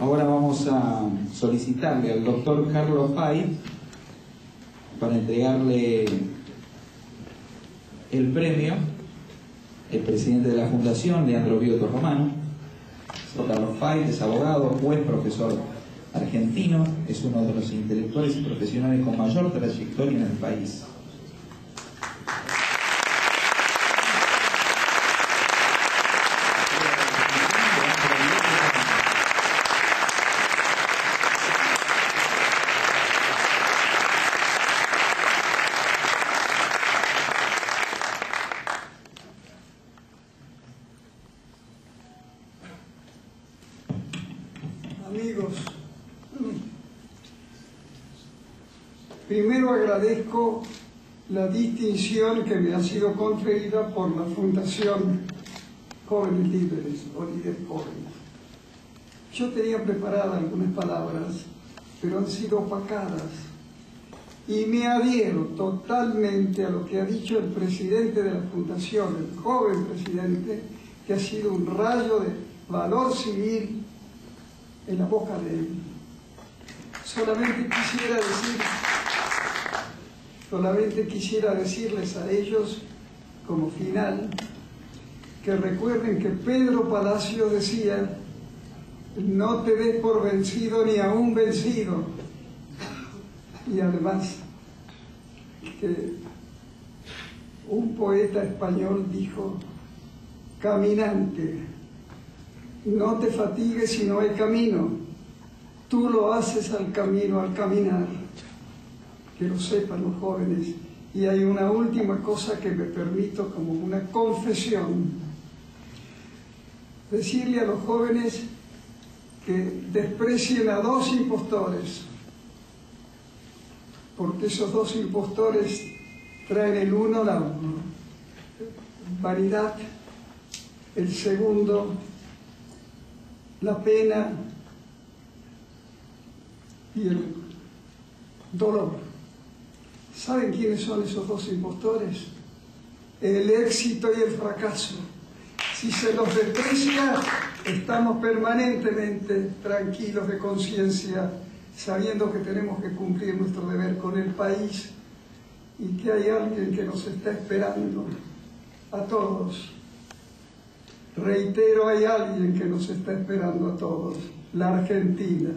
Ahora vamos a solicitarle al doctor Carlos Pay para entregarle el premio, el presidente de la Fundación, Leandro Bioto Romano. Carlos Pay es abogado, juez, profesor argentino, es uno de los intelectuales y profesionales con mayor trayectoria en el país. Amigos, primero agradezco la distinción que me ha sido conferida por la Fundación Jóvenes Líderes o Líderes Jóvenes. Yo tenía preparadas algunas palabras, pero han sido opacadas y me adhiero totalmente a lo que ha dicho el presidente de la Fundación, el joven presidente, que ha sido un rayo de valor civil en la boca de él. Solamente quisiera decir, solamente quisiera decirles a ellos como final que recuerden que Pedro Palacio decía, no te des por vencido ni aún vencido. Y además que un poeta español dijo, caminante, no te fatigues si no hay camino. Tú lo haces al camino, al caminar. Que lo sepan los jóvenes. Y hay una última cosa que me permito como una confesión. Decirle a los jóvenes que desprecien a dos impostores. Porque esos dos impostores traen el uno la vanidad, el segundo la pena y el dolor. ¿Saben quiénes son esos dos impostores? El éxito y el fracaso. Si se los desprecia, estamos permanentemente tranquilos de conciencia, sabiendo que tenemos que cumplir nuestro deber con el país y que hay alguien que nos está esperando a todos Reitero, hay alguien que nos está esperando a todos, la Argentina.